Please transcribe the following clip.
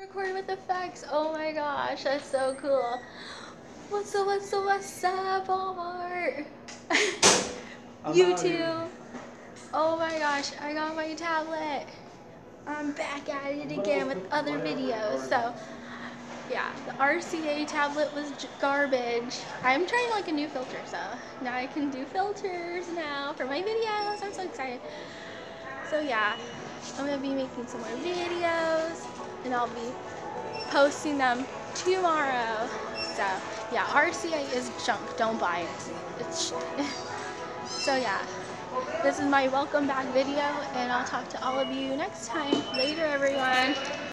Record with effects. Oh my gosh, that's so cool. What's up, what's up, what's up, Walmart? YouTube. Oh my gosh, I got my tablet. I'm back at it again with other videos. So, yeah, the RCA tablet was garbage. I'm trying like a new filter, so now I can do filters now for my videos. I'm so excited. So yeah, I'm gonna be making some more videos and I'll be posting them tomorrow. So yeah, RCA is junk. Don't buy it. It's so yeah. This is my welcome back video and I'll talk to all of you next time. Later everyone.